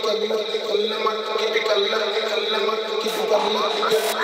كلمك كلمك كيف كلمك كيف كلمك كيف كلمك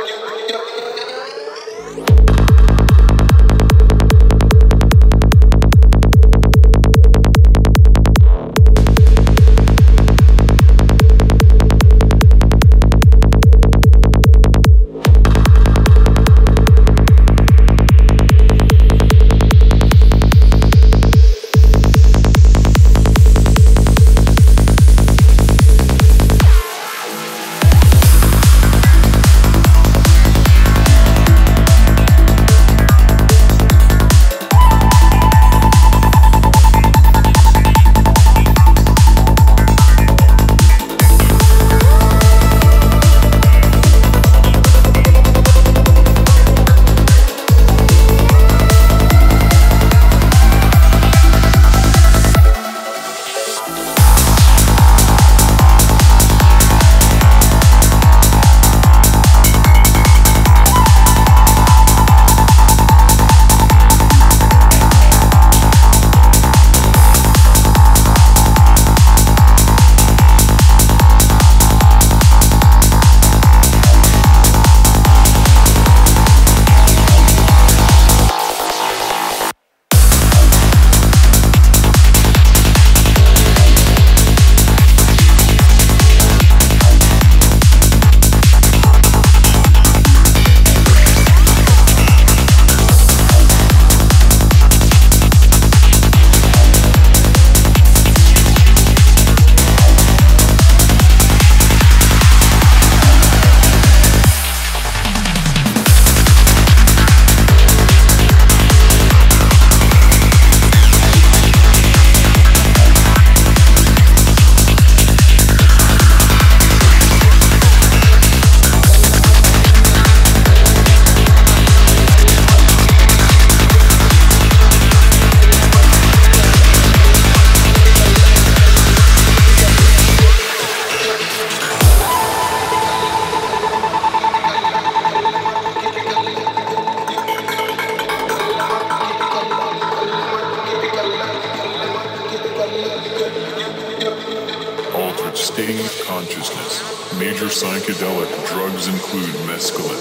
substances. Major psychedelic drugs include mescaline,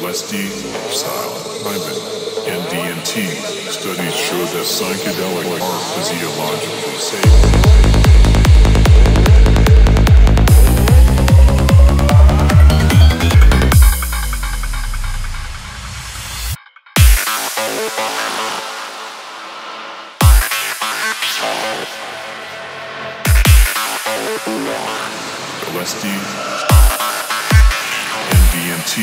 LSD, psilocybin, and DMT. Studies show that psychedelic are physiologically safe. LSD and DMT.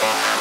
Thank